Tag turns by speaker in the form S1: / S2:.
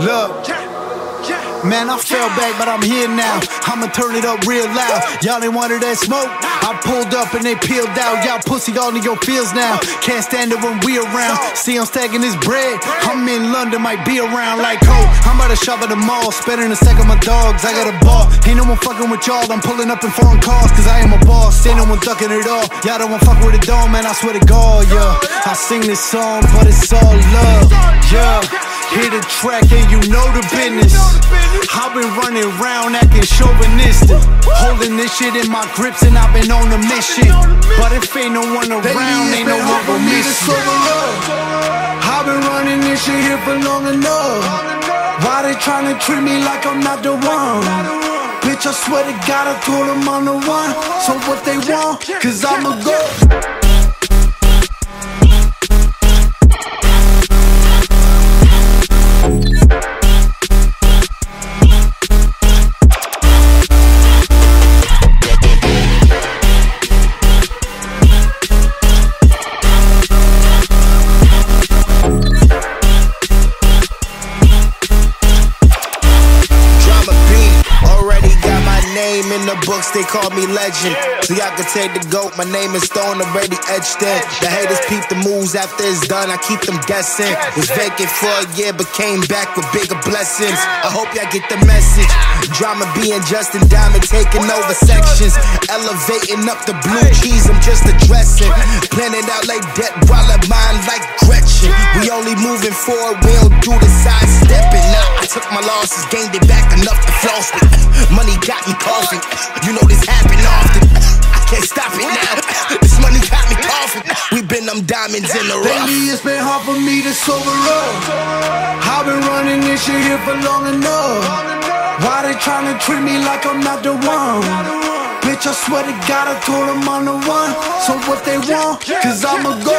S1: Look. Man, I fell back, but I'm here now. I'ma turn it up real loud. Y'all ain't wanted that smoke. I pulled up and they peeled out. Y'all pussy all in your fields now. Can't stand it when we around. See, I'm stacking this bread. I'm in London, might be around like ho. I'm about to shop at the mall, spending a second my dogs. I got a ball. Ain't no one fucking with y'all. I'm pulling up in foreign cars, cause I am a boss. Ain't no one ducking it all. Y'all don't want fuck with it, dome, man. I swear to God, yeah. I sing this song, but it's all love, yeah. The track and you know the business. I've been running around acting chauvinistic. Holding this shit in my grips and I've been on a mission. But if ain't no one around, ain't no one for me to I've been running this shit here for long enough. Why they trying to treat me like I'm not the one? Bitch, I swear to God, I told them I'm the one. So what they want, cause I'm a go.
S2: in the books, they call me legend. So y'all can take the goat, my name is Stone already etched in. The haters peep the moves after it's done, I keep them guessing. Was vacant for a year, but came back with bigger blessings. I hope y'all get the message. Drama being Justin Diamond taking over sections. Elevating up the blue cheese, I'm just addressing. Planning out like debt while I mine like Gretchen. We only moving forward, we don't do the side stepping. Now I took my losses, gained it back enough to floss with. You know this happen often. I can't stop it now. This money got me coughing. We been them diamonds in the rough.
S1: Lately it's been hard for me to sober up. I've been running this shit here for long enough. Why they trying to treat me like I'm not the one? Bitch, I swear to God, I told them I'm the one. So what they want, cause I'm a go.